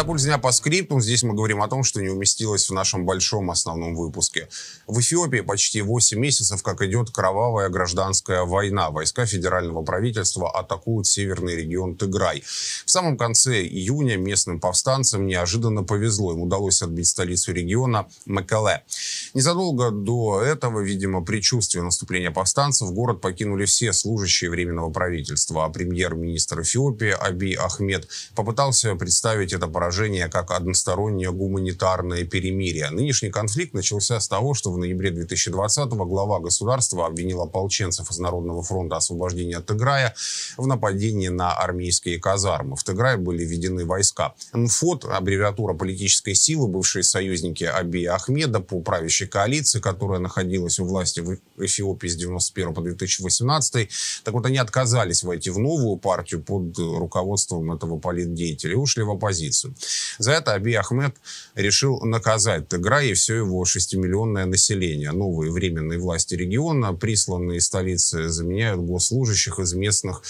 Это пульс дня по скрипту. Здесь мы говорим о том, что не уместилось в нашем большом основном выпуске. В Эфиопии почти 8 месяцев, как идет кровавая гражданская война. Войска федерального правительства атакуют северный регион Тыграй. В самом конце июня местным повстанцам неожиданно повезло. Им удалось отбить столицу региона Макале. Незадолго до этого, видимо, предчувствие наступления повстанцев, город покинули все служащие временного правительства. А премьер-министр Эфиопии Аби Ахмед попытался представить это поражение как одностороннее гуманитарное перемирие. Нынешний конфликт начался с того, что в ноябре 2020-го глава государства обвинил ополченцев из Народного фронта освобождения Тыграя в нападении на армейские казармы. В Тыграе были введены войска. НФОТ, аббревиатура политической силы, бывшие союзники Абия Ахмеда по правящей коалиции, которая находилась у власти в Эфиопии с 91 по 2018. Так вот, они отказались войти в новую партию под руководством этого политдеятеля и ушли в оппозицию. За это Аби Ахмед решил наказать Тыграй и все его шестимиллионное население. Новые временные власти региона, присланные из столицы, заменяют госслужащих из местных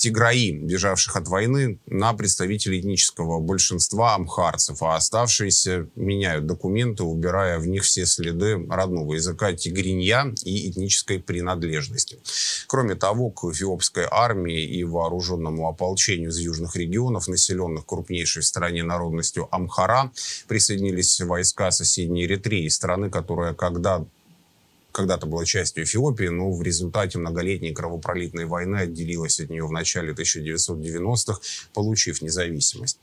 Тиграи, бежавших от войны, на представителей этнического большинства амхарцев, а оставшиеся меняют документы, убирая в них все следы родного языка тигринья и этнической принадлежности. Кроме того, к эфиопской армии и вооруженному ополчению из южных регионов, населенных крупнейшей в стране народностью Амхара присоединились войска соседней Эритреи, страны, которая когда когда-то была частью Эфиопии, но в результате многолетней кровопролитной войны отделилась от нее в начале 1990-х, получив независимость.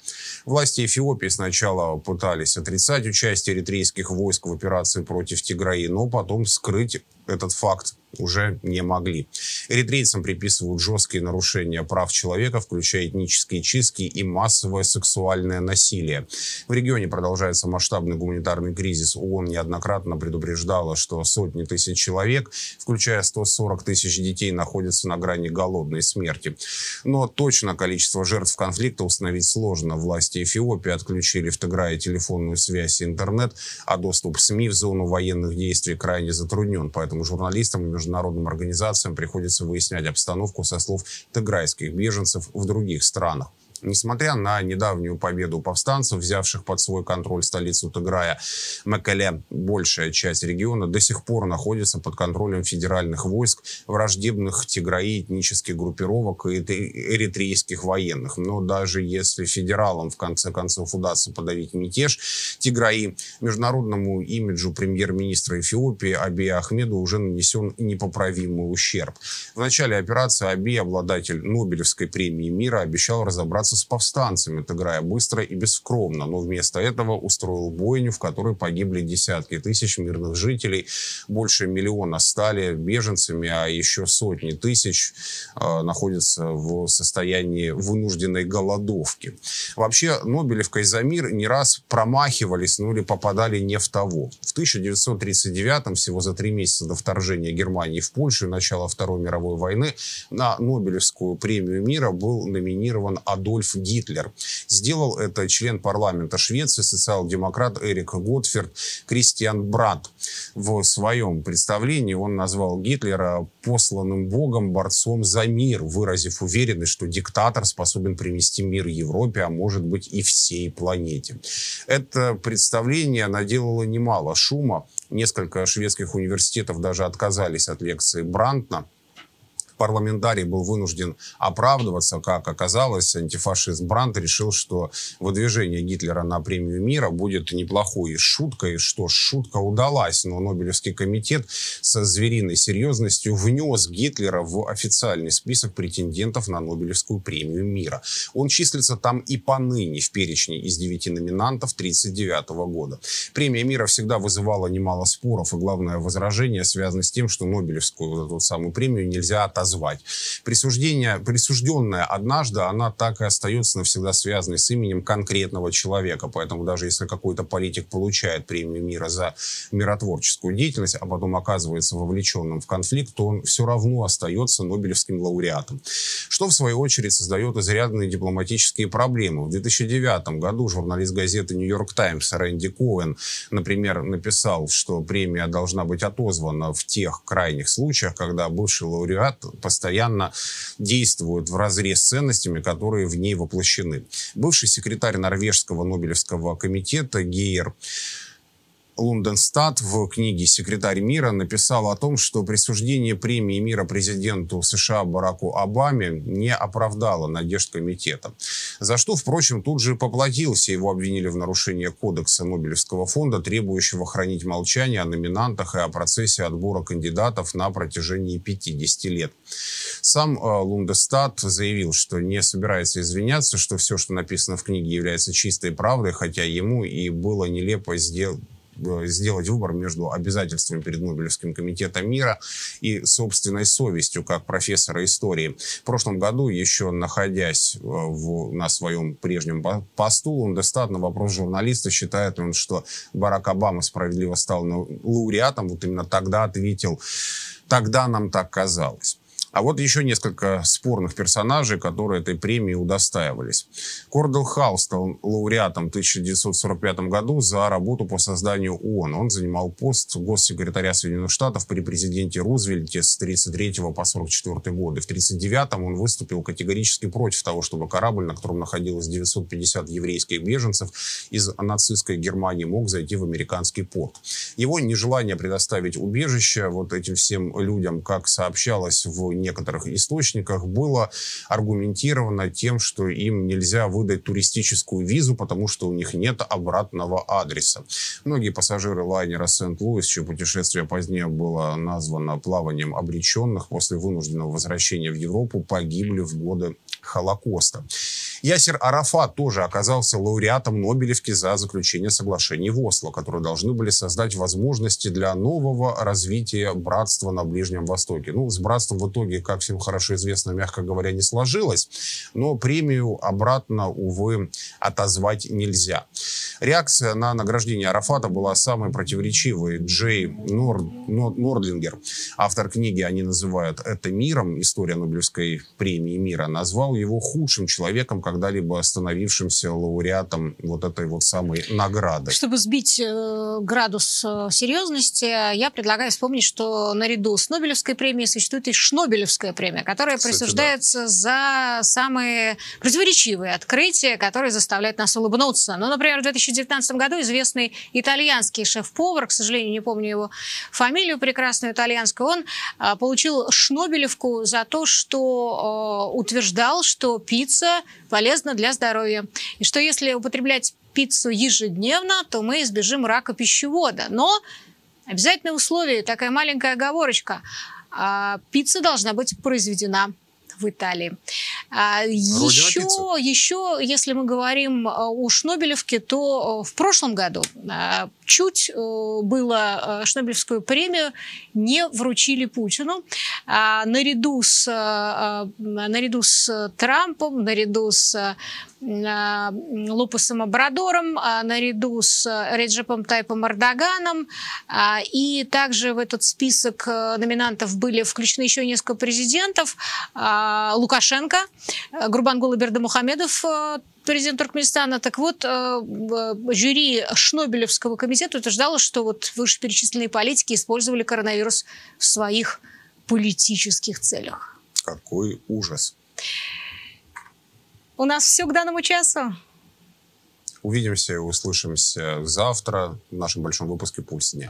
Власти Эфиопии сначала пытались отрицать участие эритрейских войск в операции против Тиграи, но потом скрыть этот факт уже не могли. Эритрейцам приписывают жесткие нарушения прав человека, включая этнические чистки и массовое сексуальное насилие. В регионе продолжается масштабный гуманитарный кризис. ООН неоднократно предупреждала, что сотни тысяч человек, включая 140 тысяч детей, находятся на грани голодной смерти. Но точно количество жертв конфликта установить сложно. Власти Эфиопии отключили в Тыграе телефонную связь и интернет, а доступ СМИ в зону военных действий крайне затруднен. Поэтому журналистам и международным организациям приходится выяснять обстановку со слов тыграйских беженцев в других странах. Несмотря на недавнюю победу повстанцев, взявших под свой контроль столицу Тыграя, Мекеле, большая часть региона до сих пор находится под контролем федеральных войск, враждебных Тиграи этнических группировок и эритрейских военных. Но даже если федералам в конце концов удастся подавить мятеж Тиграи, международному имиджу премьер-министра Эфиопии Аби Ахмеду уже нанесен непоправимый ущерб. В начале операции Аби, обладатель Нобелевской премии мира, обещал разобраться разбираться с повстанцами, отыграя быстро и бескровно, но вместо этого устроил бойню, в которой погибли десятки тысяч мирных жителей, больше миллиона стали беженцами, а еще сотни тысяч э, находятся в состоянии вынужденной голодовки. Вообще, Нобелевка и Замир не раз промахивались, ну или попадали не в того. В 1939-м, всего за три месяца до вторжения Германии в Польшу и начала Второй мировой войны, на Нобелевскую премию мира был номинирован Адольф Адольф Гитлер. Сделал это член парламента Швеции, социал-демократ Эрик Готферд Кристиан Брат. В своем представлении он назвал Гитлера посланным Богом борцом за мир, выразив уверенность, что диктатор способен принести мир Европе, а может быть и всей планете. Это представление наделало немало шума. Несколько шведских университетов даже отказались от лекции Брантна парламентарий был вынужден оправдываться, как оказалось, антифашист Брант решил, что выдвижение Гитлера на премию мира будет неплохой шуткой. Что шутка удалась, но Нобелевский комитет со звериной серьезностью внес Гитлера в официальный список претендентов на Нобелевскую премию мира. Он числится там и поныне в перечне из девяти номинантов 1939 года. Премия мира всегда вызывала немало споров, и главное возражение связано с тем, что Нобелевскую вот эту самую премию нельзя отозвать назвать. Присуждение, присужденное однажды, она так и остается навсегда связанной с именем конкретного человека. Поэтому даже если какой-то политик получает премию мира за миротворческую деятельность, а потом оказывается вовлеченным в конфликт, то он все равно остается Нобелевским лауреатом. Что, в свою очередь, создает изрядные дипломатические проблемы. В 2009 году журналист газеты «Нью-Йорк Таймс» Рэнди Коэн, например, написал, что премия должна быть отозвана в тех крайних случаях, когда бывший лауреат постоянно действует в разрез с ценностями, которые в ней воплощены. Бывший секретарь норвежского Нобелевского комитета Гейер Лунденстат в книге «Секретарь мира» написал о том, что присуждение премии мира президенту США Бараку Обаме не оправдало надежд комитета. За что, впрочем, тут же поплатился. Его обвинили в нарушении кодекса Нобелевского фонда, требующего хранить молчание о номинантах и о процессе отбора кандидатов на протяжении 50 лет. Сам э, Лундестат заявил, что не собирается извиняться, что все, что написано в книге, является чистой правдой, хотя ему и было нелепо сделать сделать выбор между обязательствами перед Нобелевским комитетом мира и собственной совестью, как профессора истории. В прошлом году, еще находясь э, в, на своем прежнем посту, Лундестат на вопрос журналиста, считает он, что Барак Обама справедливо стал лауреатом, вот именно тогда ответил, тогда нам так казалось. А вот еще несколько спорных персонажей, которые этой премии удостаивались. Кордел Хаус стал лауреатом в 1945 году за работу по созданию ООН. Он занимал пост госсекретаря Соединенных Штатов при президенте Рузвельте с 1933 по 1944 годы. В 1939 он выступил категорически против того, чтобы корабль, на котором находилось 950 еврейских беженцев из нацистской Германии, мог зайти в американский порт. Его нежелание предоставить убежище вот этим всем людям, как сообщалось в некоторых источниках было аргументировано тем, что им нельзя выдать туристическую визу, потому что у них нет обратного адреса. Многие пассажиры лайнера Сент-Луис, чье путешествие позднее было названо плаванием обреченных после вынужденного возвращения в Европу, погибли в годы Холокоста. Ясер Арафат тоже оказался лауреатом Нобелевки за заключение соглашений в Осло, которые должны были создать возможности для нового развития братства на Ближнем Востоке. Ну, с братством в итоге, как всем хорошо известно, мягко говоря, не сложилось, но премию обратно, увы, отозвать нельзя. Реакция на награждение Арафата была самой противоречивой. Джей Нор... Нордлингер, автор книги «Они называют это миром. История Нобелевской премии мира», назвал его худшим человеком, когда-либо становившимся лауреатом вот этой вот самой награды. Чтобы сбить э, градус э, серьезности, я предлагаю вспомнить, что наряду с Нобелевской премией существует и Шнобелевская премия, которая Кстати, присуждается да. за самые противоречивые открытия, которые заставляют нас улыбнуться. Ну, например, в 2019 году известный итальянский шеф-повар, к сожалению, не помню его фамилию прекрасную итальянскую, он э, получил Шнобелевку за то, что э, утверждал, что пицца полезно для здоровья. И что если употреблять пиццу ежедневно, то мы избежим рака пищевода. Но обязательное условие, такая маленькая оговорочка. А, пицца должна быть произведена в Италии. А, еще, еще, если мы говорим а, о Шнобелевке, то в прошлом году чуть было Шнобелевскую премию не вручили Путину. Наряду с, наряду с Трампом, наряду с Лупасом Абрадором, наряду с Реджепом Тайпом Эрдоганом. И также в этот список номинантов были включены еще несколько президентов. Лукашенко, Гурбангул Бердамухамедов, президент Туркменистана. Так вот, жюри Шнобелевского комитета утверждало, что вот вышеперечисленные политики использовали коронавирус в своих политических целях. Какой ужас. У нас все к данному часу. Увидимся и услышимся завтра в нашем большом выпуске «Пульс дня».